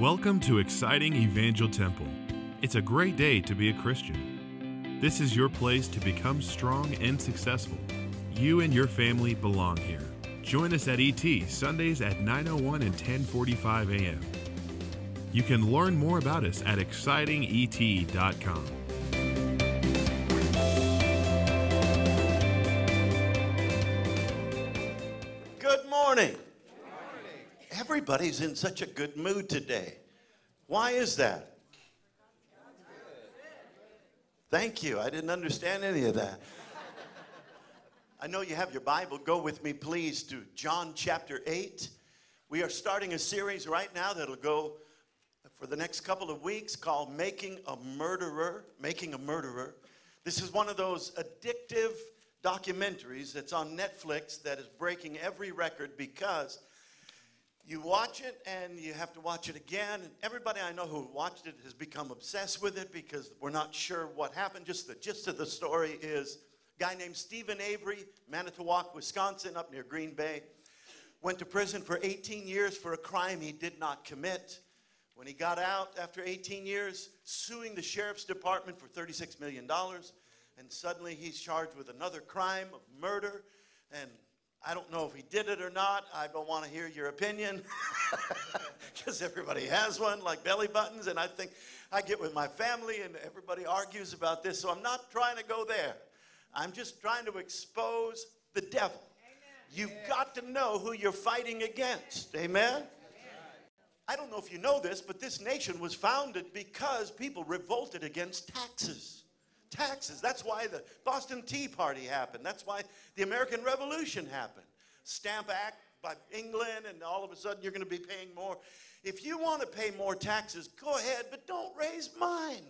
Welcome to Exciting Evangel Temple. It's a great day to be a Christian. This is your place to become strong and successful. You and your family belong here. Join us at ET Sundays at 9:01 and 10:45 a.m. You can learn more about us at excitinget.com. Everybody's in such a good mood today. Why is that? Thank you. I didn't understand any of that. I know you have your Bible. Go with me, please, to John chapter 8. We are starting a series right now that'll go for the next couple of weeks called Making a Murderer. Making a Murderer. This is one of those addictive documentaries that's on Netflix that is breaking every record because you watch it and you have to watch it again. And everybody I know who watched it has become obsessed with it because we're not sure what happened. Just the gist of the story is a guy named Steven Avery, Manitowoc, Wisconsin, up near Green Bay, went to prison for 18 years for a crime he did not commit. When he got out after 18 years, suing the sheriff's department for $36 million, and suddenly he's charged with another crime of murder. And I don't know if he did it or not. I don't want to hear your opinion because everybody has one, like belly buttons. And I think I get with my family and everybody argues about this. So I'm not trying to go there. I'm just trying to expose the devil. You've got to know who you're fighting against. Amen? I don't know if you know this, but this nation was founded because people revolted against taxes. Taxes. That's why the Boston Tea Party happened. That's why the American Revolution happened. Stamp Act by England, and all of a sudden you're going to be paying more. If you want to pay more taxes, go ahead, but don't raise mine.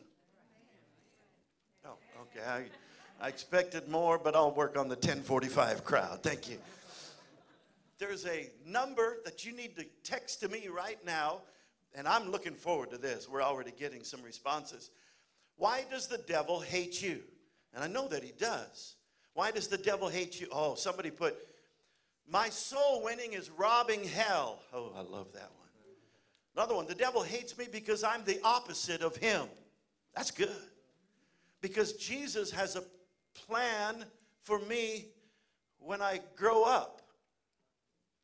Oh, okay. I, I expected more, but I'll work on the 1045 crowd. Thank you there's a number that you need to text to me right now, and I'm looking forward to this. We're already getting some responses. Why does the devil hate you? And I know that he does. Why does the devil hate you? Oh, somebody put, my soul winning is robbing hell. Oh, I love that one. Another one, the devil hates me because I'm the opposite of him. That's good. Because Jesus has a plan for me when I grow up.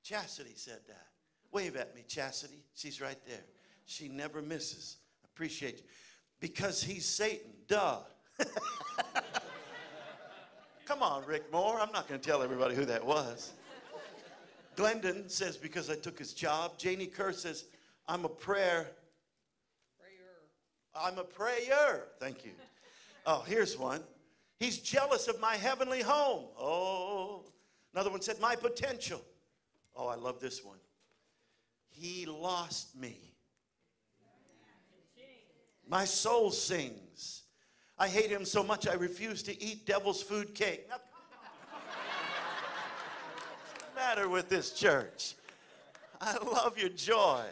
Chastity said that. Wave at me, Chastity. She's right there. She never misses. Appreciate you. Because he's Satan. Duh. Come on, Rick Moore. I'm not going to tell everybody who that was. Glendon says, because I took his job. Janie Kerr says, I'm a prayer. Prayer. I'm a prayer. Thank you. Oh, here's one. He's jealous of my heavenly home. Oh. Another one said, my potential. Oh, I love this one. He lost me. My soul sings. I hate him so much I refuse to eat devil's food cake. Now, matter with this church? I love your joy.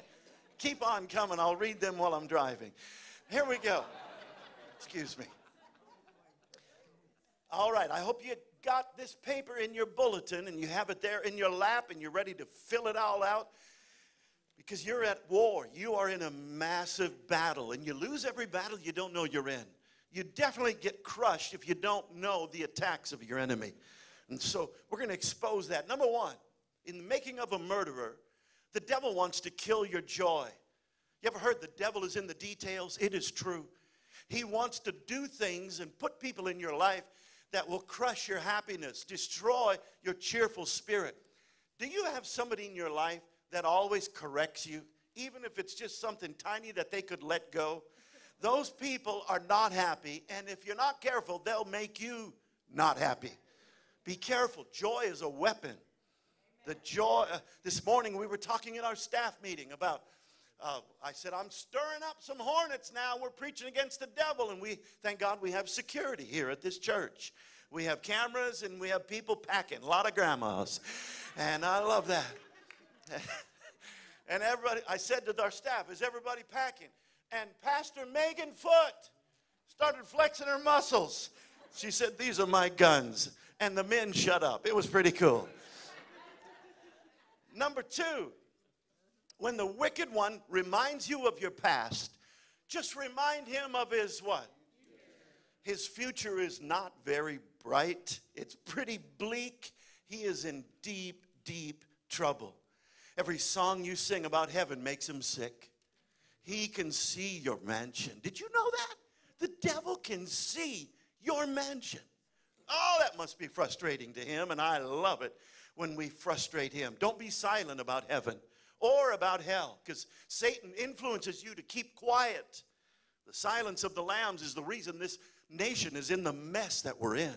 Keep on coming. I'll read them while I'm driving. Here we go. Excuse me. All right. I hope you got this paper in your bulletin and you have it there in your lap and you're ready to fill it all out because you're at war. You are in a massive battle and you lose every battle you don't know you're in. You definitely get crushed if you don't know the attacks of your enemy. And so we're going to expose that. Number one, in the making of a murderer, the devil wants to kill your joy. You ever heard the devil is in the details? It is true. He wants to do things and put people in your life that will crush your happiness, destroy your cheerful spirit. Do you have somebody in your life that always corrects you, even if it's just something tiny that they could let go? Those people are not happy, and if you're not careful, they'll make you not happy. Be careful. Joy is a weapon. The joy, uh, this morning we were talking in our staff meeting about uh, I said, I'm stirring up some hornets now. We're preaching against the devil. And we, thank God, we have security here at this church. We have cameras and we have people packing, a lot of grandmas. And I love that. and everybody, I said to our staff, is everybody packing? And Pastor Megan Foot started flexing her muscles. She said, These are my guns. And the men shut up. It was pretty cool. Number two, when the wicked one reminds you of your past, just remind him of his what? His future is not very bright. It's pretty bleak. He is in deep, deep trouble. Every song you sing about heaven makes him sick. He can see your mansion. Did you know that? The devil can see your mansion. Oh, that must be frustrating to him, and I love it when we frustrate him. Don't be silent about heaven or about hell because Satan influences you to keep quiet. The silence of the lambs is the reason this nation is in the mess that we're in.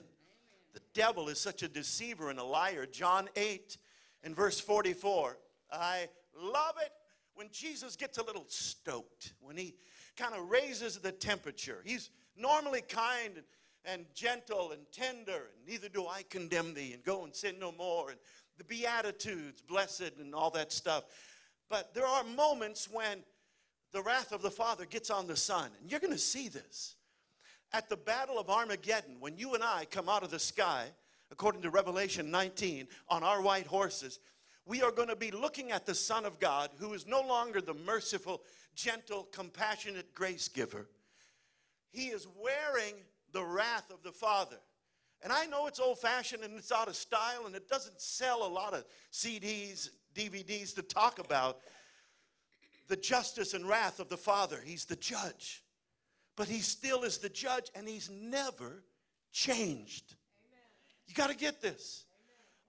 The devil is such a deceiver and a liar. John 8 and verse 44. I love it when Jesus gets a little stoked, when he kind of raises the temperature. He's normally kind and, and gentle and tender, and neither do I condemn thee, and go and sin no more, and the Beatitudes, blessed, and all that stuff. But there are moments when the wrath of the Father gets on the Son, and you're going to see this. At the Battle of Armageddon, when you and I come out of the sky, according to Revelation 19, on our white horses, we are going to be looking at the Son of God, who is no longer the merciful, gentle, compassionate grace giver. He is wearing the wrath of the Father. And I know it's old fashioned and it's out of style and it doesn't sell a lot of CDs, DVDs to talk about the justice and wrath of the Father. He's the judge. But he still is the judge and he's never changed. Amen. You got to get this.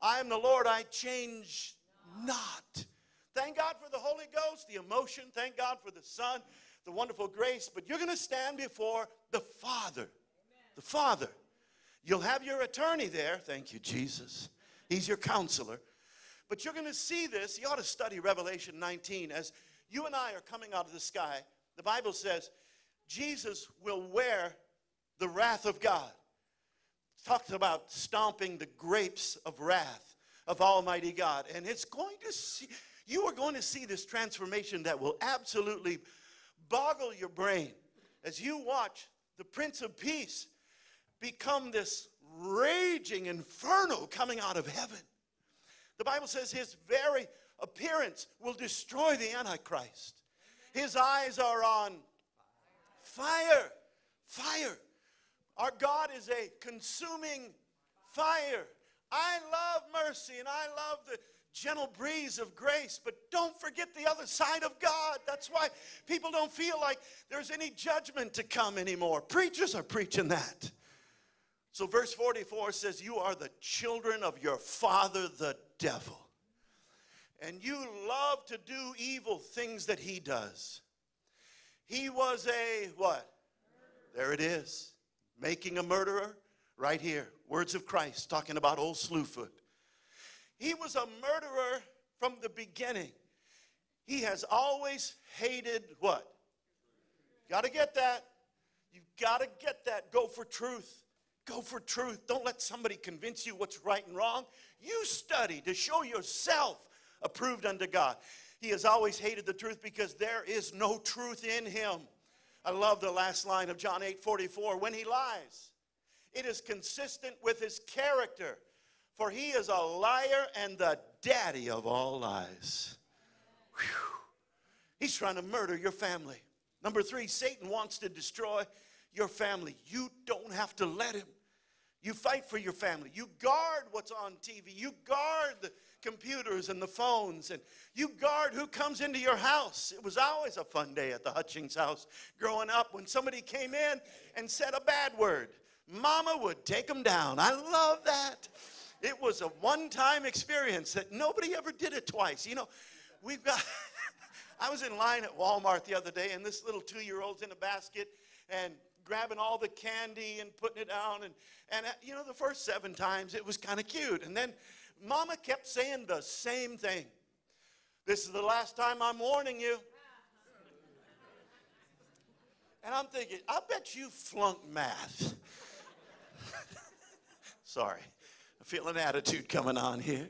Amen. I am the Lord, I change not. Thank God for the Holy Ghost, the emotion. Thank God for the Son, the wonderful grace. But you're going to stand before the Father. Amen. The Father. You'll have your attorney there. Thank you, Jesus. He's your counselor. But you're going to see this. You ought to study Revelation 19. As you and I are coming out of the sky, the Bible says Jesus will wear the wrath of God. It talks about stomping the grapes of wrath of Almighty God. And it's going to see, you are going to see this transformation that will absolutely boggle your brain as you watch the Prince of Peace become this raging inferno coming out of heaven. The Bible says his very appearance will destroy the Antichrist. His eyes are on fire. Fire. Our God is a consuming fire. I love mercy and I love the gentle breeze of grace, but don't forget the other side of God. That's why people don't feel like there's any judgment to come anymore. Preachers are preaching that. So, verse 44 says, You are the children of your father, the devil. And you love to do evil things that he does. He was a what? There it is. Making a murderer right here. Words of Christ talking about old Slewfoot. He was a murderer from the beginning. He has always hated what? Got to get that. You've got to get that. Go for truth. Go for truth. Don't let somebody convince you what's right and wrong. You study to show yourself approved unto God. He has always hated the truth because there is no truth in him. I love the last line of John 8 44. When he lies, it is consistent with his character, for he is a liar and the daddy of all lies. Whew. He's trying to murder your family. Number three, Satan wants to destroy your family. You don't have to let him. You fight for your family. You guard what's on TV. You guard the computers and the phones, and you guard who comes into your house. It was always a fun day at the Hutchings house growing up when somebody came in and said a bad word. Mama would take them down. I love that. It was a one time experience that nobody ever did it twice. You know, we've got, I was in line at Walmart the other day, and this little two year old's in a basket and grabbing all the candy and putting it down. And, and uh, you know, the first seven times it was kind of cute. And then Mama kept saying the same thing. This is the last time I'm warning you. And I'm thinking, I bet you flunked math. Sorry, I feel an attitude coming on here.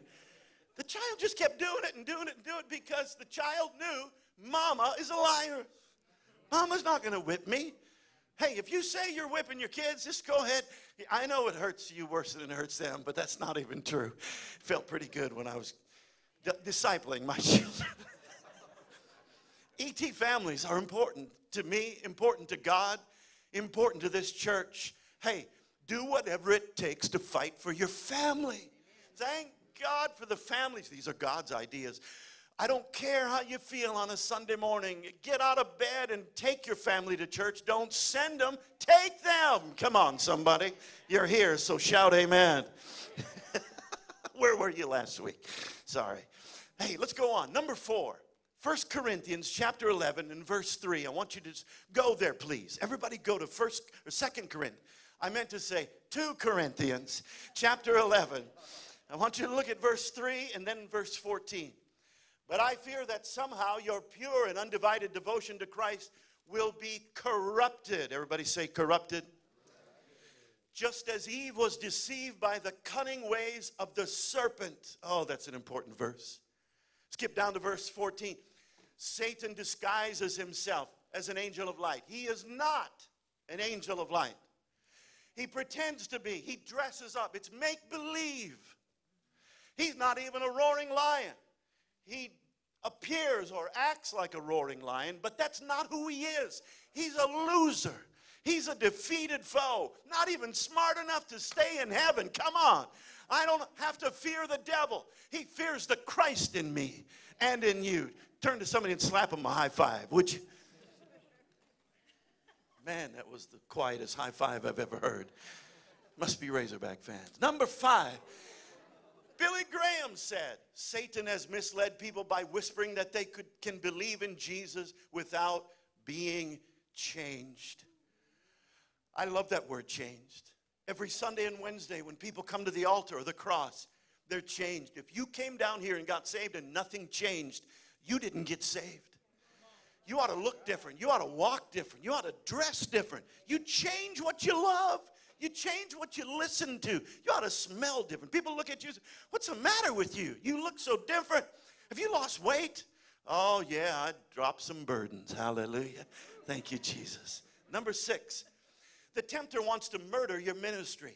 The child just kept doing it and doing it and doing it because the child knew mama is a liar. Mama's not going to whip me. Hey, if you say you're whipping your kids, just go ahead. I know it hurts you worse than it hurts them, but that's not even true. Felt pretty good when I was discipling my children. ET families are important to me, important to God, important to this church. Hey, do whatever it takes to fight for your family. Thank God for the families. These are God's ideas. I don't care how you feel on a Sunday morning. Get out of bed and take your family to church. Don't send them, take them. Come on, somebody. You're here, so shout amen. Where were you last week? Sorry. Hey, let's go on. Number four. 1 Corinthians chapter 11 and verse 3. I want you to go there, please. Everybody go to 1st or 2nd Corinthians. I meant to say 2 Corinthians chapter 11. I want you to look at verse 3 and then verse 14. But I fear that somehow your pure and undivided devotion to Christ will be corrupted. Everybody say corrupted. Just as Eve was deceived by the cunning ways of the serpent. Oh, that's an important verse. Skip down to verse 14. Satan disguises himself as an angel of light. He is not an angel of light. He pretends to be. He dresses up. It's make believe. He's not even a roaring lion. He appears or acts like a roaring lion, but that's not who he is. He's a loser. He's a defeated foe, not even smart enough to stay in heaven. Come on. I don't have to fear the devil. He fears the Christ in me and in you. Turn to somebody and slap him a high five, would you? Man, that was the quietest high five I've ever heard. Must be Razorback fans. Number five, Billy Graham said Satan has misled people by whispering that they could, can believe in Jesus without being changed. I love that word changed. Every Sunday and Wednesday, when people come to the altar or the cross, they're changed. If you came down here and got saved and nothing changed, you didn't get saved. You ought to look different. You ought to walk different. You ought to dress different. You change what you love. You change what you listen to. You ought to smell different. People look at you, what's the matter with you? You look so different. Have you lost weight? Oh, yeah, I dropped some burdens. Hallelujah. Thank you, Jesus. Number six, the tempter wants to murder your ministry.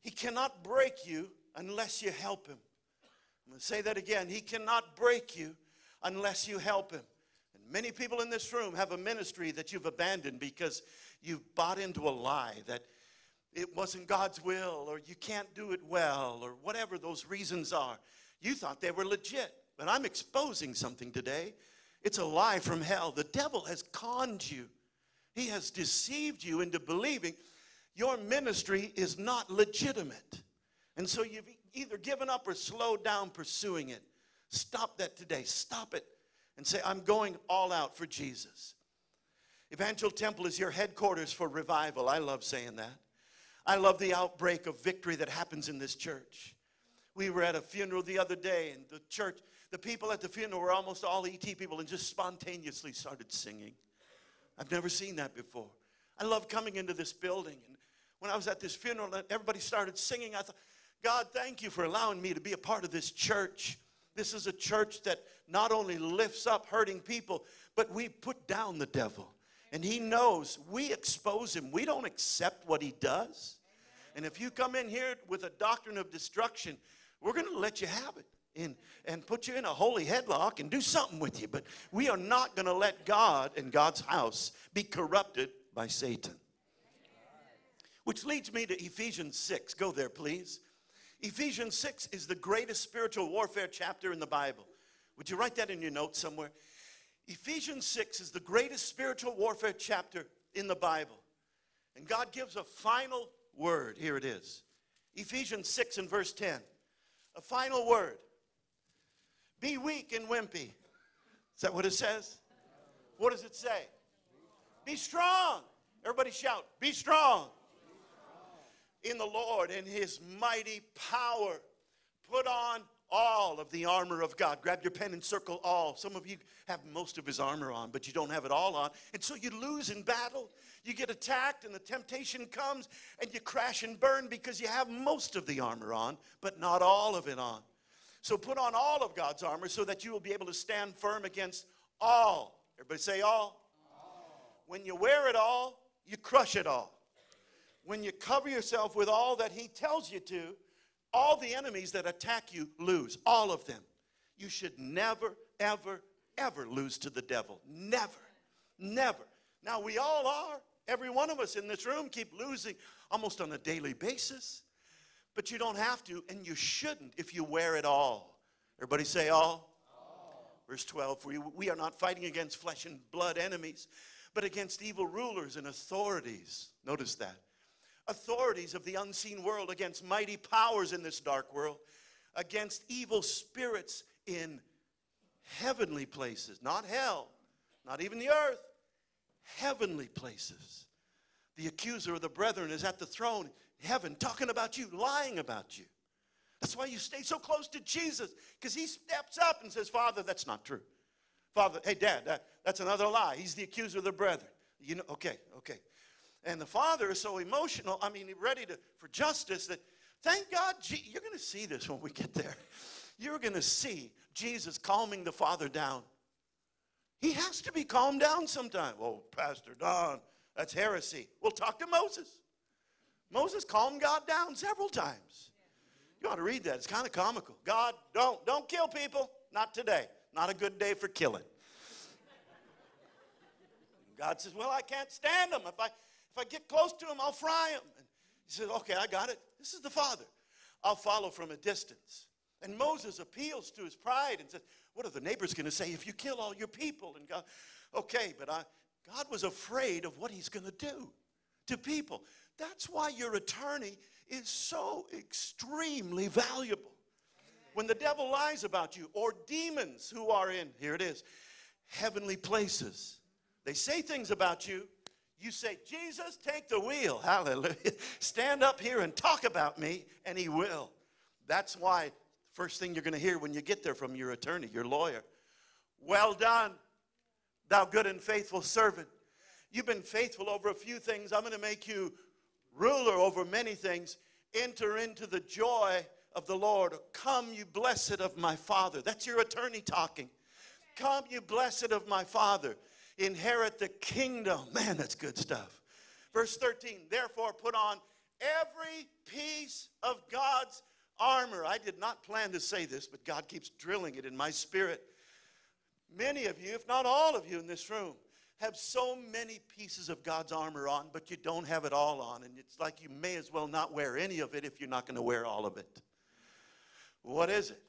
He cannot break you unless you help him. I'm going to say that again. He cannot break you unless you help him. Many people in this room have a ministry that you've abandoned because you've bought into a lie that it wasn't God's will or you can't do it well or whatever those reasons are. You thought they were legit, but I'm exposing something today. It's a lie from hell. The devil has conned you. He has deceived you into believing your ministry is not legitimate. And so you've either given up or slowed down pursuing it. Stop that today. Stop it and say, I'm going all out for Jesus. Evangel Temple is your headquarters for revival. I love saying that. I love the outbreak of victory that happens in this church. We were at a funeral the other day, and the church, the people at the funeral were almost all ET people and just spontaneously started singing. I've never seen that before. I love coming into this building. And when I was at this funeral and everybody started singing, I thought, God, thank you for allowing me to be a part of this church. This is a church that not only lifts up hurting people, but we put down the devil. And he knows we expose him. We don't accept what he does. And if you come in here with a doctrine of destruction, we're going to let you have it and, and put you in a holy headlock and do something with you. But we are not going to let God and God's house be corrupted by Satan. Which leads me to Ephesians 6. Go there, please. Ephesians 6 is the greatest spiritual warfare chapter in the Bible. Would you write that in your notes somewhere? Ephesians 6 is the greatest spiritual warfare chapter in the Bible. And God gives a final word. Here it is Ephesians 6 and verse 10. A final word. Be weak and wimpy. Is that what it says? What does it say? Be strong. Everybody shout, Be strong in the Lord and his mighty power. Put on all of the armor of God. Grab your pen and circle all. Some of you have most of his armor on, but you don't have it all on. And so you lose in battle. You get attacked, and the temptation comes, and you crash and burn because you have most of the armor on, but not all of it on. So put on all of God's armor so that you will be able to stand firm against all. Everybody say all. all. When you wear it all, you crush it all. When you cover yourself with all that He tells you to, all the enemies that attack you lose, all of them. You should never, ever, ever lose to the devil. Never. Never. Now, we all are. Every one of us in this room keep losing almost on a daily basis. But you don't have to, and you shouldn't if you wear it all. Everybody say all. Verse 12, we, we are not fighting against flesh and blood enemies, but against evil rulers and authorities. Notice that. Authorities of the unseen world, against mighty powers in this dark world, against evil spirits in heavenly places, not hell, not even the earth, heavenly places. The accuser of the brethren is at the throne, heaven, talking about you, lying about you. That's why you stay so close to Jesus, because he steps up and says, Father, that's not true. Father, hey, Dad, that, that's another lie. He's the accuser of the brethren. You know, okay, okay. And the father is so emotional, I mean, ready to, for justice that thank God, you're going to see this when we get there. You're going to see Jesus calming the father down. He has to be calmed down sometime. Oh, Pastor Don, that's heresy. We'll talk to Moses. Moses calmed God down several times. You ought to read that. It's kind of comical. God, don't, don't kill people. Not today. Not a good day for killing. God says, Well, I can't stand them. If I, if I get close to him, I'll fry him. And he says, Okay, I got it. This is the Father. I'll follow from a distance. And Moses appeals to his pride and says, What are the neighbors going to say if you kill all your people? And God, okay, but I, God was afraid of what he's going to do to people. That's why your attorney is so extremely valuable. When the devil lies about you, or demons who are in, here it is, heavenly places, they say things about you. You say, Jesus, take the wheel. Hallelujah. Stand up here and talk about me, and he will. That's why, first thing you're going to hear when you get there from your attorney, your lawyer, well done, thou good and faithful servant. You've been faithful over a few things. I'm going to make you ruler over many things. Enter into the joy of the Lord. Come, you blessed of my Father. That's your attorney talking. Come, you blessed of my Father. Inherit the kingdom. Man, that's good stuff. Verse 13, therefore put on every piece of God's armor. I did not plan to say this, but God keeps drilling it in my spirit. Many of you, if not all of you in this room, have so many pieces of God's armor on, but you don't have it all on. And it's like you may as well not wear any of it if you're not going to wear all of it. What is it?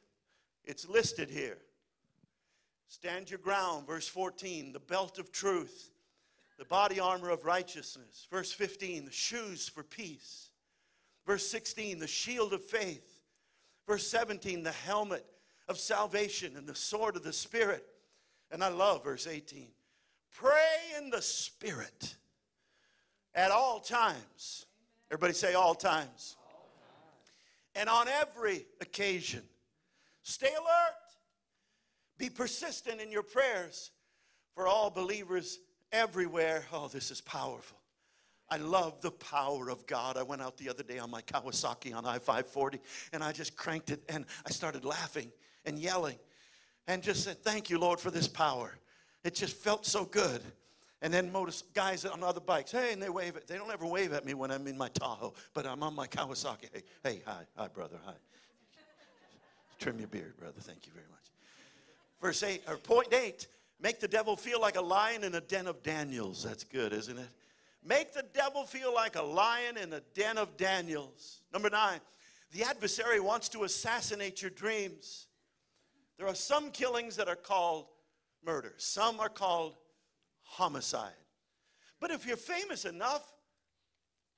It's listed here. Stand your ground, verse 14, the belt of truth, the body armor of righteousness. Verse 15, the shoes for peace. Verse 16, the shield of faith. Verse 17, the helmet of salvation and the sword of the Spirit. And I love verse 18 Pray in the Spirit at all times. Everybody say all times. And on every occasion. Stay alert. Be persistent in your prayers for all believers everywhere. Oh, this is powerful. I love the power of God. I went out the other day on my Kawasaki on I 540 and I just cranked it and I started laughing and yelling and just said, Thank you, Lord, for this power. It just felt so good. And then motor, guys on other bikes, hey, and they wave it. They don't ever wave at me when I'm in my Tahoe, but I'm on my Kawasaki. Hey, hey, hi, hi, brother, hi. Trim your beard, brother. Thank you very much. Verse 8, or point 8, make the devil feel like a lion in a den of Daniels. That's good, isn't it? Make the devil feel like a lion in a den of Daniels. Number 9, the adversary wants to assassinate your dreams. There are some killings that are called murder. Some are called homicide. But if you're famous enough,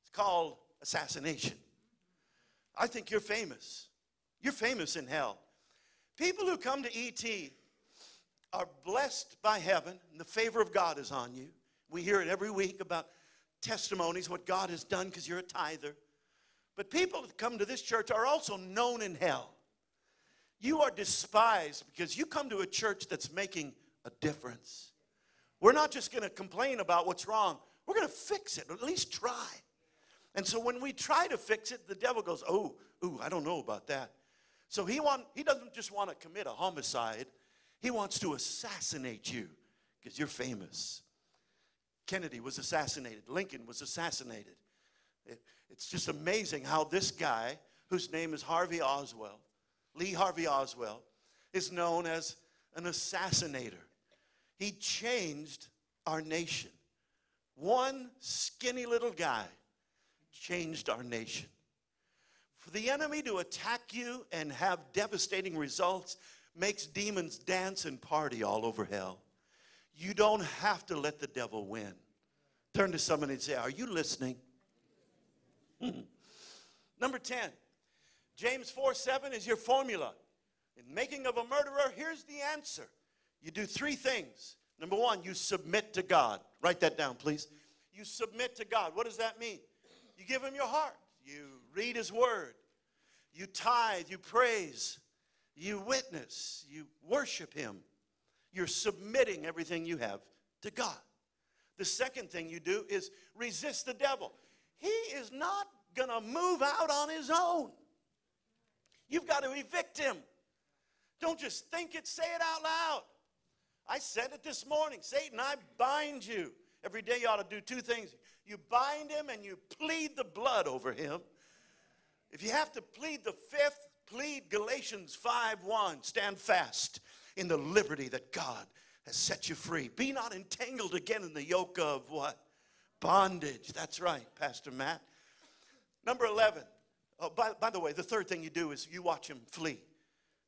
it's called assassination. I think you're famous. You're famous in hell. People who come to ET are blessed by heaven, and the favor of God is on you. We hear it every week about testimonies, what God has done because you're a tither. But people that come to this church are also known in hell. You are despised because you come to a church that's making a difference. We're not just going to complain about what's wrong, we're going to fix it, or at least try. And so when we try to fix it, the devil goes, "Oh, ooh, I don't know about that." So he want he doesn't just want to commit a homicide, he wants to assassinate you because you're famous. Kennedy was assassinated, Lincoln was assassinated. It, it's just amazing how this guy, whose name is Harvey Oswald, Lee Harvey Oswald, is known as an assassinator. He changed our nation. One skinny little guy changed our nation. For the enemy to attack you and have devastating results makes demons dance and party all over hell. You don't have to let the devil win. Turn to somebody and say, Are you listening? Hmm. Number 10, James 4 7 is your formula. In making of a murderer, here's the answer. You do three things. Number one, you submit to God. Write that down, please. You submit to God. What does that mean? You give Him your heart, you read His Word, you tithe, you praise, you witness, you worship Him. You're submitting everything you have to God. The second thing you do is resist the devil. He is not going to move out on his own. You've got to evict him. Don't just think it, say it out loud. I said it this morning Satan, I bind you. Every day you ought to do two things you bind him and you plead the blood over him. If you have to plead the fifth, plead Galatians 5 1. Stand fast in the liberty that God has set you free. Be not entangled again in the yoke of what? Bondage. That's right, Pastor Matt. Number 11. Oh, by, by the way, the third thing you do is you watch him flee.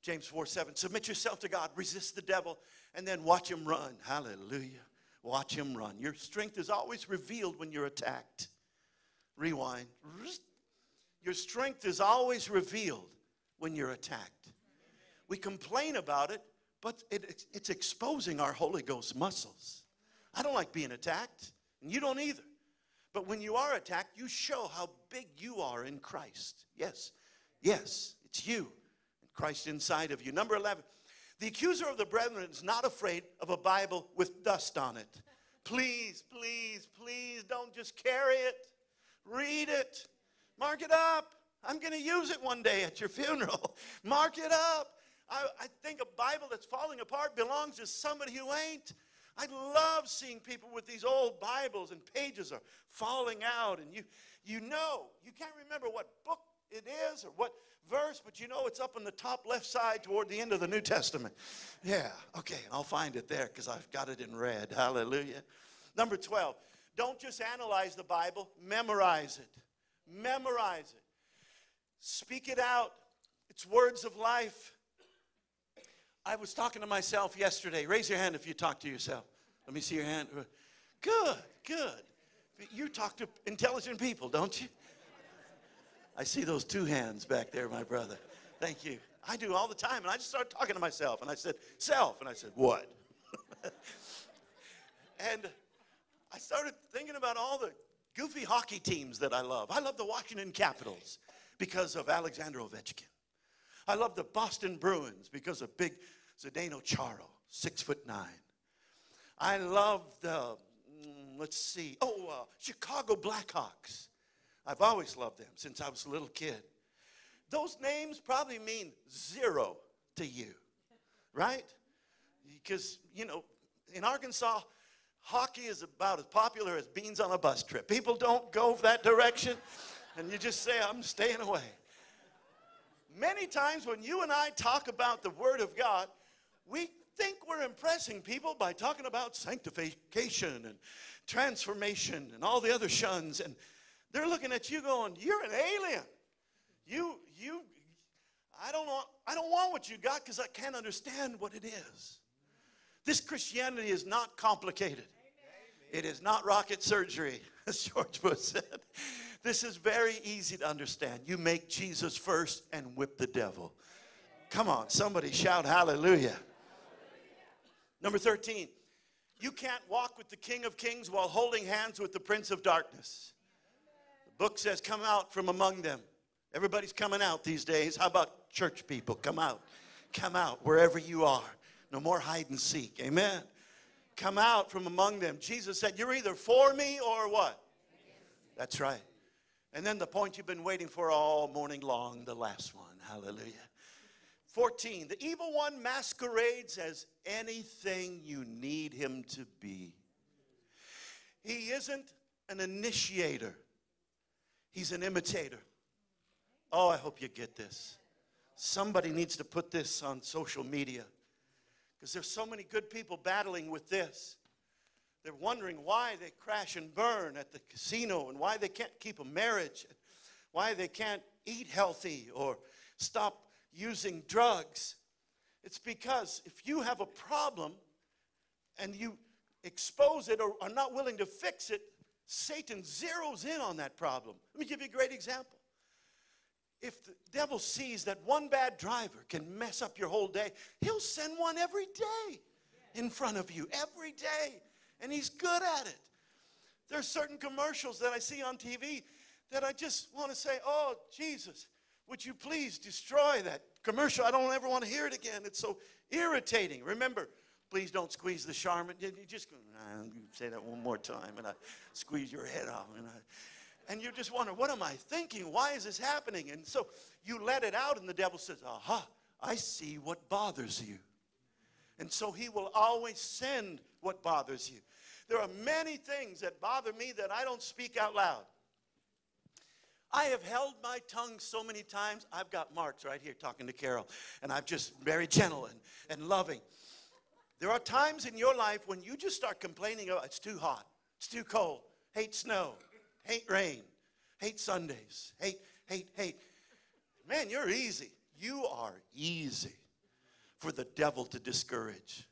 James 4 7. Submit yourself to God, resist the devil, and then watch him run. Hallelujah. Watch him run. Your strength is always revealed when you're attacked. Rewind. Your strength is always revealed when you're attacked. We complain about it, but it, it's exposing our Holy Ghost muscles. I don't like being attacked, and you don't either. But when you are attacked, you show how big you are in Christ. Yes, yes, it's you and Christ inside of you. Number 11, the accuser of the brethren is not afraid of a Bible with dust on it. Please, please, please don't just carry it. Read it. Mark it up. I'm going to use it one day at your funeral. Mark it up. I, I, think a Bible that's falling apart belongs to somebody who ain't. I love seeing people with these old Bibles and pages are falling out, and you, you know, you can't remember what book it is or what verse, but you know it's up on the top left side toward the end of the New Testament. Yeah, okay, I'll find it there because I've got it in red. Hallelujah. Number 12, don't just analyze the Bible, memorize it. Memorize it. Speak it out. It's words of life. I was talking to myself yesterday. Raise your hand if you talk to yourself. Let me see your hand. Good, good. You talk to intelligent people, don't you? I see those two hands back there, my brother. Thank you. I do all the time. And I just started talking to myself. And I said, Self. And I said, What? and I started thinking about all the goofy hockey teams that I love. I love the Washington Capitals because of Alexander Ovechkin. I love the Boston Bruins because of big Zdeno Chara, six foot nine. I love the, mm, let's see, oh, uh, Chicago Blackhawks. I've always loved them since I was a little kid. Those names probably mean zero to you, right? Because, you know, in Arkansas, hockey is about as popular as beans on a bus trip. People don't go that direction, and you just say, I'm staying away. Many times when you and I talk about the Word of God, we think we're impressing people by talking about sanctification and transformation and all the other shuns and they're looking at you going you're an alien. You you i don't want i don't want what you got because i can't understand what it is. This christianity is not complicated. It is not rocket surgery as george bush said this is very easy to understand you make jesus first and whip the devil come on somebody shout hallelujah Number 13, you can't walk with the King of Kings while holding hands with the Prince of Darkness. The book says, Come out from among them. Everybody's coming out these days. How about church people? Come out. Come out wherever you are. No more hide and seek. Amen. Come out from among them. Jesus said, You're either for me or what? That's right. And then the point you've been waiting for all morning long, the last one. Hallelujah. 14, the evil one masquerades as anything you need him to be. He isn't an initiator, he's an imitator. Oh, I hope you get this. Somebody needs to put this on social media. Because there's so many good people battling with this. They're wondering why they crash and burn at the casino and why they can't keep a marriage, why they can't eat healthy or stop using drugs. It's because if you have a problem and you expose it or are not willing to fix it, Satan zeroes in on that problem. Let me give you a great example. If the devil sees that one bad driver can mess up your whole day, he'll send one every day in front of you, every day. And he's good at it. There's certain commercials that I see on TV that I just want to say, oh, Jesus, would you please destroy that commercial? I don't ever want to hear it again. It's so irritating. Remember, please don't squeeze the Charmin. You just say that one more time, and I squeeze your head off, and I, and you just wonder, what am I thinking? Why is this happening? And so you let it out, and the devil says, aha, I see what bothers you. And so he will always send what bothers you. There are many things that bother me that I don't speak out loud. I have held my tongue so many times. I've got marks right here talking to Carol, and I'm just very gentle and, and loving. There are times in your life when you just start complaining, oh, it's too hot, it's too cold, hate snow, hate rain, hate Sundays, hate, hate, hate. Man, you're easy. You are easy for the devil to discourage.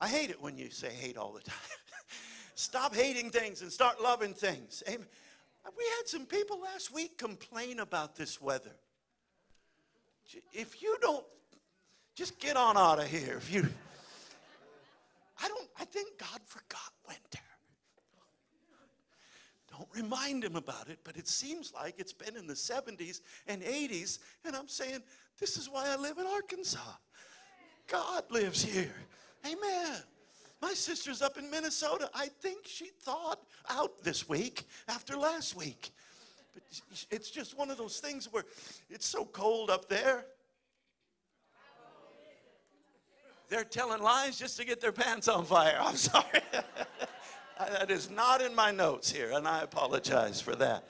I hate it when you say hate all the time. Stop hating things and start loving things. Amen. We had some people last week complain about this weather. If you don't, just get on out of here. If you, I don't, I think God forgot winter. Don't remind him about it, but it seems like it's been in the 70s and 80s, and I'm saying, this is why I live in Arkansas. God lives here. Amen. My sister's up in Minnesota. I think she thawed out this week after last week. But it's just one of those things where it's so cold up there. They're telling lies just to get their pants on fire. I'm sorry. that is not in my notes here, and I apologize for that.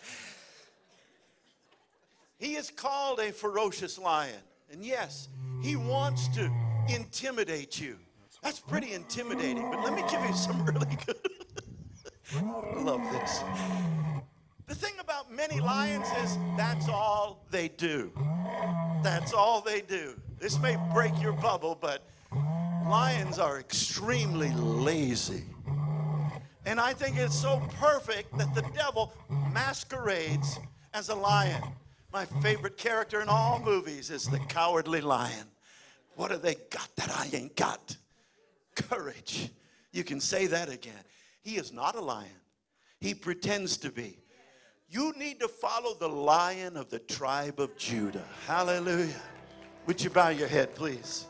He is called a ferocious lion. And yes, he wants to intimidate you. That's pretty intimidating, but let me give you some really good. I love this. The thing about many lions is that's all they do. That's all they do. This may break your bubble, but lions are extremely lazy. And I think it's so perfect that the devil masquerades as a lion. My favorite character in all movies is the cowardly lion. What have they got that I ain't got? courage. You can say that again. He is not a lion, he pretends to be. You need to follow the lion of the tribe of Judah. Hallelujah. Would you bow your head, please?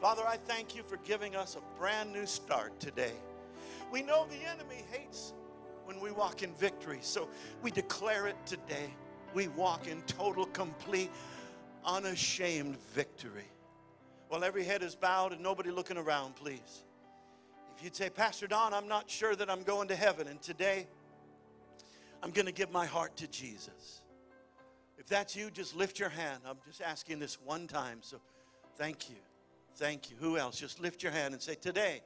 Father, I thank you for giving us a brand new start today. We know the enemy hates when we walk in victory, so we declare it today. We walk in total, complete, unashamed victory. While every head is bowed and nobody looking around, please. If you'd say, Pastor Don, I'm not sure that I'm going to heaven, and today I'm going to give my heart to Jesus. If that's you, just lift your hand. I'm just asking this one time, so thank you. Thank you. Who else? Just lift your hand and say, Today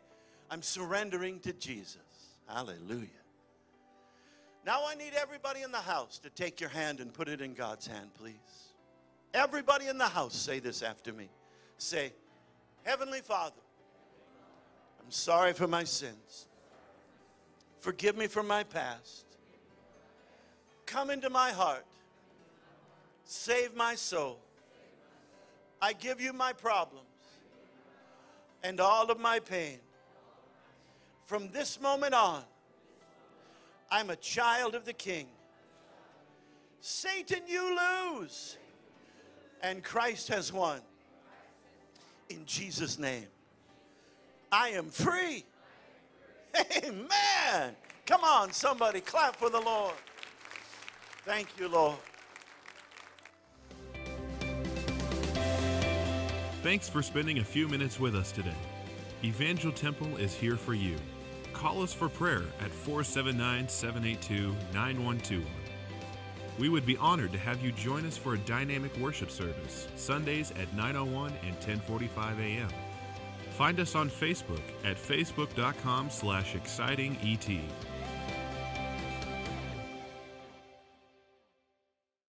I'm surrendering to Jesus. Hallelujah. Now I need everybody in the house to take your hand and put it in God's hand, please. Everybody in the house, say this after me. Say, Heavenly Father, I'm sorry for my sins. Forgive me for my past. Come into my heart. Save my soul. I give you my problems and all of my pain. From this moment on, I'm a child of the King. Satan, you lose, and Christ has won in Jesus' name. I am free. Amen. Come on, somebody, clap for the Lord. Thank you, Lord. Thanks for spending a few minutes with us today. Evangel Temple is here for you. Call us for prayer at 479 782 9121. We would be honored to have you join us for a dynamic worship service Sundays at 9:01 and 10:45 a.m. Find us on Facebook at facebook.com slash excitinget